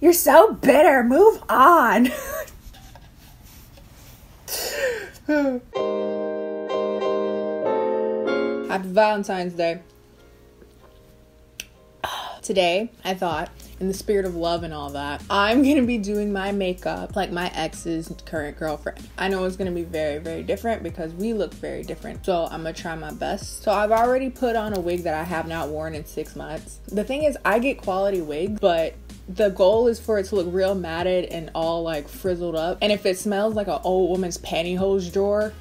You're so bitter. Move on. Happy Valentine's Day. Today, I thought, in the spirit of love and all that, I'm gonna be doing my makeup like my ex's current girlfriend. I know it's gonna be very, very different because we look very different. So I'm gonna try my best. So I've already put on a wig that I have not worn in six months. The thing is, I get quality wigs, but the goal is for it to look real matted and all like frizzled up. And if it smells like an old woman's pantyhose drawer,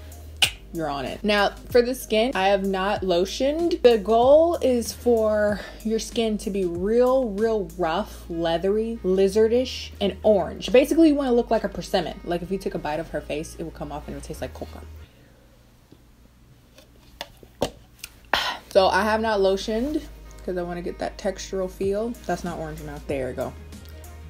you're on it. Now, for the skin, I have not lotioned. The goal is for your skin to be real, real rough, leathery, lizardish, and orange. Basically, you want to look like a persimmon. Like if you took a bite of her face, it would come off and it would taste like coca. So I have not lotioned because I want to get that textural feel. That's not orange enough. There we go.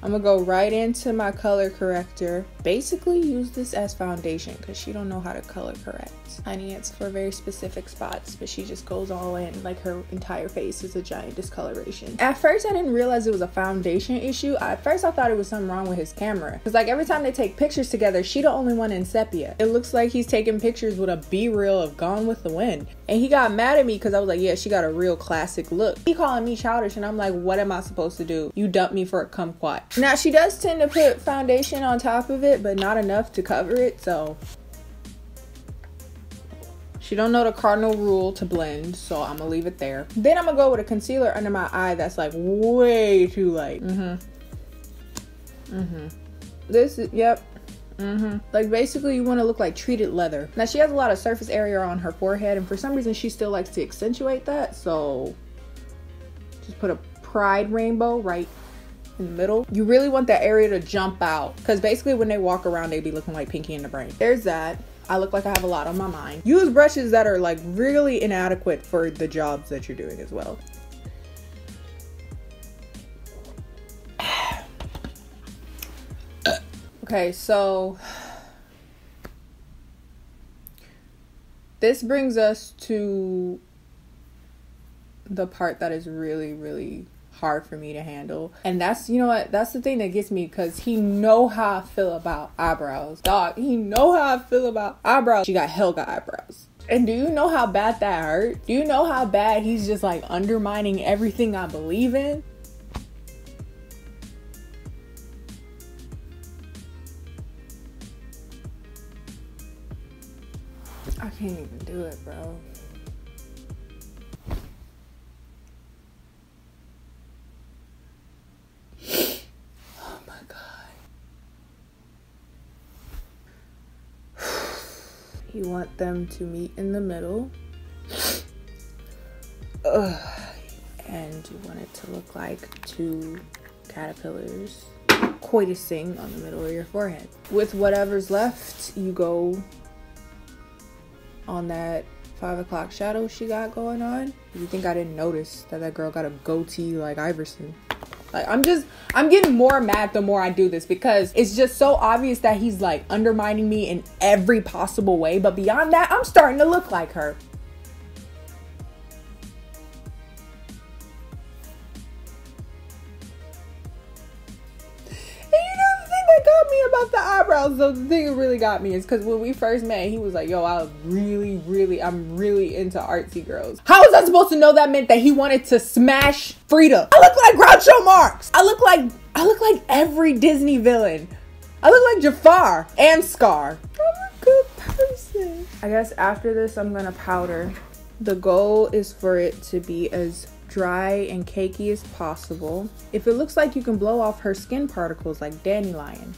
I'm gonna go right into my color corrector. Basically use this as foundation because she don't know how to color correct. Honey, it's for very specific spots, but she just goes all in like her entire face is a giant discoloration. At first, I didn't realize it was a foundation issue. At first, I thought it was something wrong with his camera. Because like every time they take pictures together, she the only one in sepia. It looks like he's taking pictures with a B-reel of Gone with the Wind. And he got mad at me because I was like, yeah, she got a real classic look. He calling me childish and I'm like, what am I supposed to do? You dump me for a kumquat. Now she does tend to put foundation on top of it, but not enough to cover it. So she don't know the cardinal rule to blend, so I'm gonna leave it there. Then I'm gonna go with a concealer under my eye that's like way too light. Mm-hmm. Mm-hmm. This is yep. Mm-hmm. Like basically you want to look like treated leather. Now she has a lot of surface area on her forehead and for some reason she still likes to accentuate that. So just put a pride rainbow right in the middle. You really want that area to jump out because basically when they walk around, they be looking like Pinky in the Brain. There's that. I look like I have a lot on my mind. Use brushes that are like really inadequate for the jobs that you're doing as well. okay, so this brings us to the part that is really, really hard for me to handle. And that's you know what that's the thing that gets me because he know how I feel about eyebrows. Dog, he know how I feel about eyebrows. She got Helga eyebrows. And do you know how bad that hurt? Do you know how bad he's just like undermining everything I believe in? I can't even do it, bro. You want them to meet in the middle. And you want it to look like two caterpillars coitusing on the middle of your forehead. With whatever's left, you go on that five o'clock shadow she got going on. You think I didn't notice that that girl got a goatee like Iverson? Like I'm just I'm getting more mad the more I do this because it's just so obvious that he's like undermining me in every possible way. But beyond that, I'm starting to look like her. About the eyebrows though the thing that really got me is because when we first met he was like yo i really really i'm really into artsy girls. How was i supposed to know that meant that he wanted to smash frida? I look like groucho marx. I look like i look like every disney villain. I look like jafar and scar. I'm a good person. I guess after this i'm gonna powder. The goal is for it to be as dry and cakey as possible. If it looks like you can blow off her skin particles like Dandelion,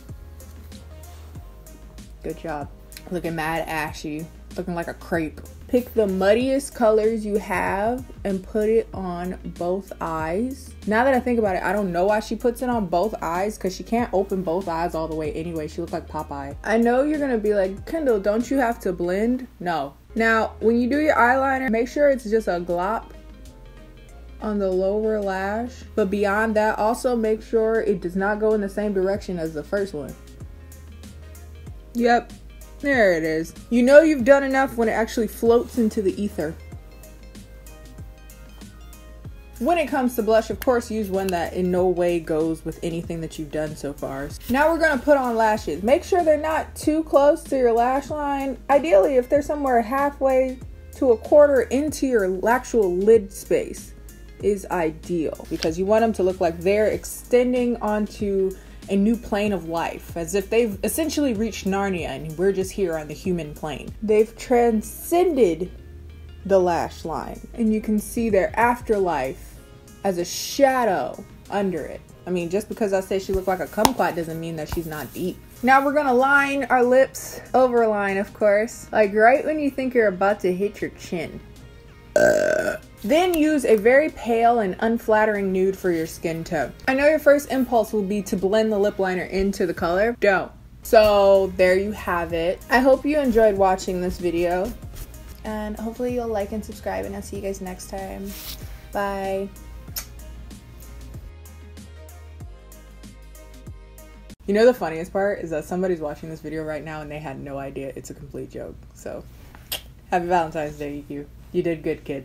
Good job. Looking mad ashy. Looking like a crepe. Pick the muddiest colors you have and put it on both eyes. Now that I think about it, I don't know why she puts it on both eyes because she can't open both eyes all the way anyway. She looks like Popeye. I know you're to be like, Kendall, don't you have to blend? No. Now, when you do your eyeliner, make sure it's just a glop on the lower lash. But beyond that, also make sure it does not go in the same direction as the first one. Yep, there it is. You know you've done enough when it actually floats into the ether. When it comes to blush, of course, use one that in no way goes with anything that you've done so far. Now we're gonna put on lashes. Make sure they're not too close to your lash line. Ideally, if they're somewhere halfway to a quarter into your actual lid space is ideal because you want them to look like they're extending onto a new plane of life, as if they've essentially reached Narnia and we're just here on the human plane. They've transcended the lash line, and you can see their afterlife as a shadow under it. I mean, just because I say she looked like a kumquat doesn't mean that she's not deep. Now we're gonna line our lips, overline of course, like right when you think you're about to hit your chin. Then use a very pale and unflattering nude for your skin tone. I know your first impulse will be to blend the lip liner into the color. Don't. So there you have it. I hope you enjoyed watching this video. And hopefully you'll like and subscribe and I'll see you guys next time. Bye. You know the funniest part is that somebody's watching this video right now and they had no idea it's a complete joke. So happy Valentine's Day, you. You did good, kid.